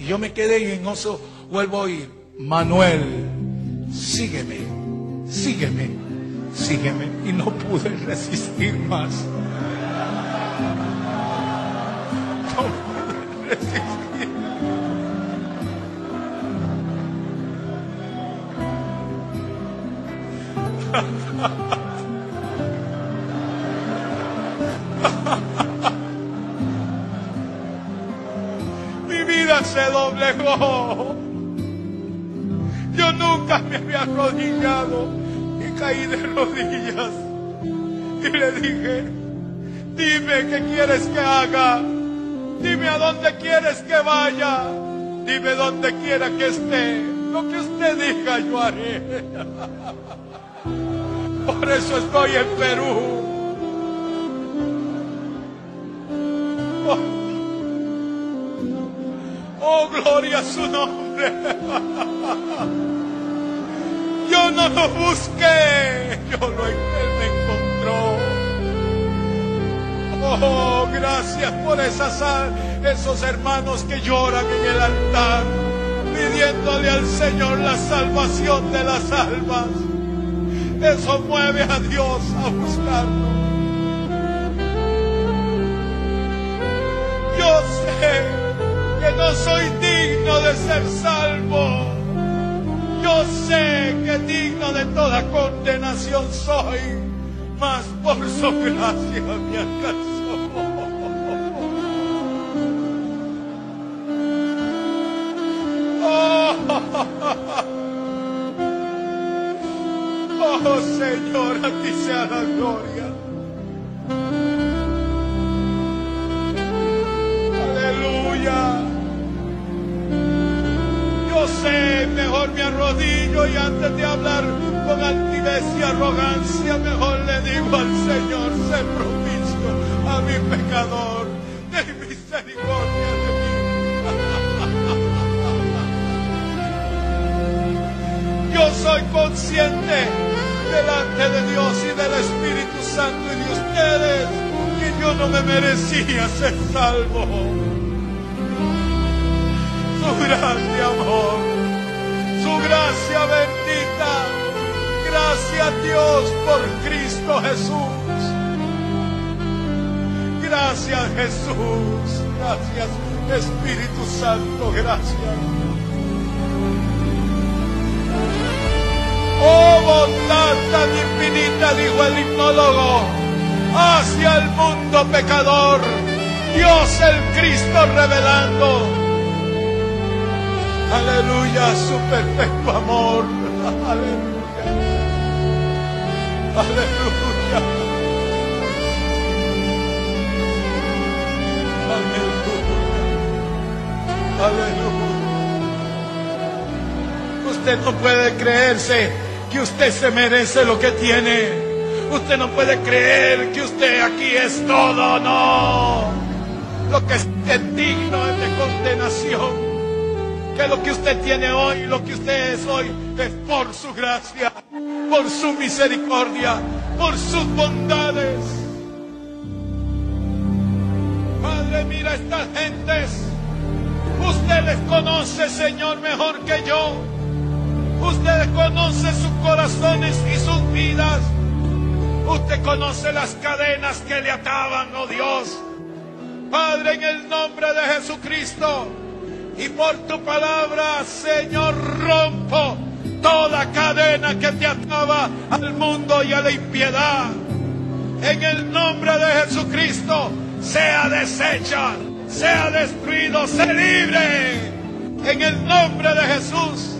Y yo me quedé y en eso vuelvo a Manuel, sígueme, sígueme, sígueme. Y no pude resistir más. No pude resistir. Se doblegó. Yo nunca me había arrodillado y caí de rodillas. Y le dije, dime qué quieres que haga. Dime a dónde quieres que vaya. Dime dónde quiera que esté. Lo que usted diga yo haré. Por eso estoy en Perú. Oh, oh, gloria a su nombre. Yo no lo busqué, yo lo él me encontró. Oh, gracias por esas, esos hermanos que lloran en el altar, pidiéndole al Señor la salvación de las almas. Eso mueve a Dios a buscarlo. Yo sé de ser salvo. Yo sé que digno de toda condenación soy, mas por su gracia me alcanzó. Oh, oh Señor, a ti sea la gloria. Sé, mejor me arrodillo y antes de hablar con altivez y arrogancia, mejor le digo al Señor, sé propicio a mi pecador, de misericordia de mí. Yo soy consciente delante de Dios y del Espíritu Santo y de ustedes que yo no me merecía ser salvo su grande amor, su gracia bendita. Gracias Dios por Cristo Jesús. Gracias Jesús. Gracias Espíritu Santo. Gracias. Oh bondad tan infinita, dijo el himnólogo, hacia el mundo pecador. Dios el Cristo revelando Aleluya, su perfecto amor. Aleluya. Aleluya. Aleluya. Aleluya. Usted no puede creerse que usted se merece lo que tiene. Usted no puede creer que usted aquí es todo, no. Lo que es digno es de condenación que lo que usted tiene hoy, lo que usted es hoy, es por su gracia, por su misericordia, por sus bondades. Padre, mira a estas gentes. Usted les conoce, Señor, mejor que yo. Usted conoce sus corazones y sus vidas. Usted conoce las cadenas que le ataban, oh Dios. Padre, en el nombre de Jesucristo. Y por tu palabra, Señor, rompo toda cadena que te ataba al mundo y a la impiedad. En el nombre de Jesucristo, sea deshecha, sea destruido, sea libre. En el nombre de Jesús,